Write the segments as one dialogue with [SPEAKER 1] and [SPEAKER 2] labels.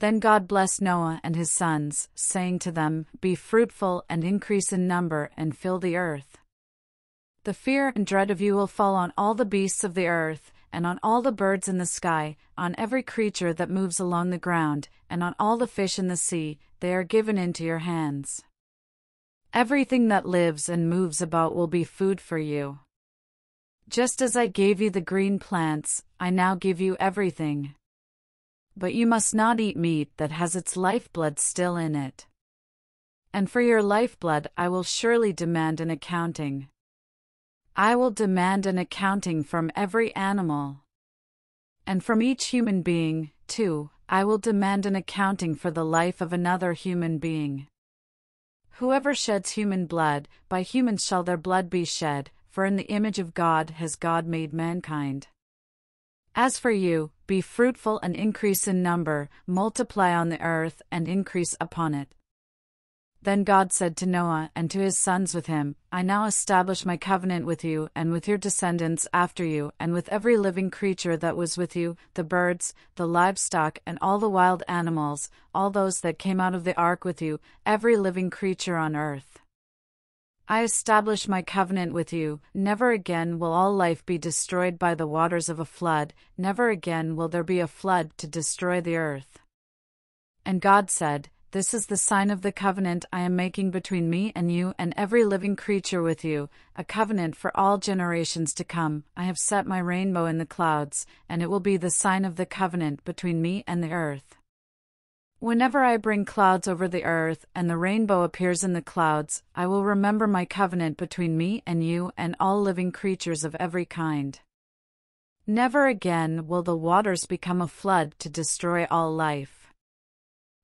[SPEAKER 1] Then God blessed Noah and his sons, saying to them, Be fruitful and increase in number and fill the earth. The fear and dread of you will fall on all the beasts of the earth, and on all the birds in the sky, on every creature that moves along the ground, and on all the fish in the sea, they are given into your hands. Everything that lives and moves about will be food for you. Just as I gave you the green plants, I now give you everything. But you must not eat meat that has its lifeblood still in it. And for your lifeblood I will surely demand an accounting. I will demand an accounting from every animal. And from each human being, too, I will demand an accounting for the life of another human being. Whoever sheds human blood, by humans shall their blood be shed, for in the image of God has God made mankind. As for you, be fruitful and increase in number, multiply on the earth and increase upon it. Then God said to Noah and to his sons with him, I now establish my covenant with you and with your descendants after you and with every living creature that was with you, the birds, the livestock and all the wild animals, all those that came out of the ark with you, every living creature on earth. I establish my covenant with you, never again will all life be destroyed by the waters of a flood, never again will there be a flood to destroy the earth. And God said, this is the sign of the covenant I am making between me and you and every living creature with you, a covenant for all generations to come. I have set my rainbow in the clouds, and it will be the sign of the covenant between me and the earth. Whenever I bring clouds over the earth and the rainbow appears in the clouds, I will remember my covenant between me and you and all living creatures of every kind. Never again will the waters become a flood to destroy all life.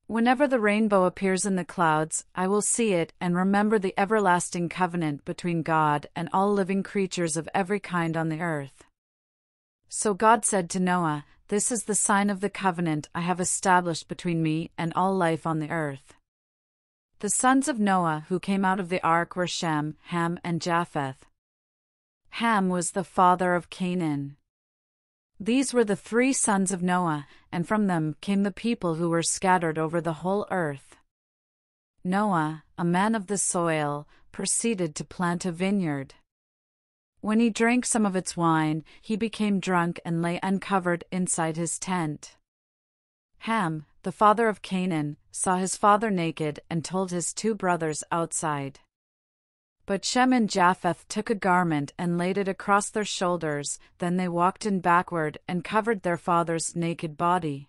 [SPEAKER 1] Whenever the rainbow appears in the clouds, I will see it and remember the everlasting covenant between God and all living creatures of every kind on the earth. So God said to Noah, This is the sign of the covenant I have established between me and all life on the earth. The sons of Noah who came out of the ark were Shem, Ham, and Japheth. Ham was the father of Canaan. These were the three sons of Noah, and from them came the people who were scattered over the whole earth. Noah, a man of the soil, proceeded to plant a vineyard. When he drank some of its wine, he became drunk and lay uncovered inside his tent. Ham, the father of Canaan, saw his father naked and told his two brothers outside. But Shem and Japheth took a garment and laid it across their shoulders, then they walked in backward and covered their father's naked body.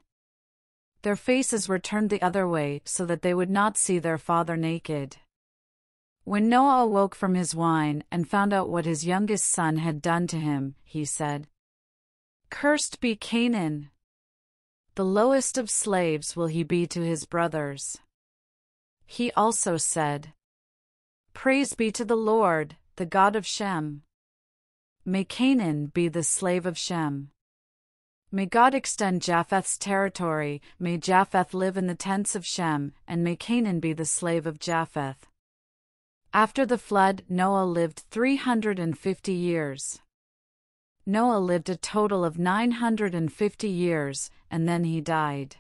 [SPEAKER 1] Their faces were turned the other way so that they would not see their father naked. When Noah awoke from his wine and found out what his youngest son had done to him, he said, Cursed be Canaan! The lowest of slaves will he be to his brothers. He also said, Praise be to the Lord, the God of Shem. May Canaan be the slave of Shem. May God extend Japheth's territory, may Japheth live in the tents of Shem, and may Canaan be the slave of Japheth. After the flood, Noah lived 350 years. Noah lived a total of 950 years, and then he died.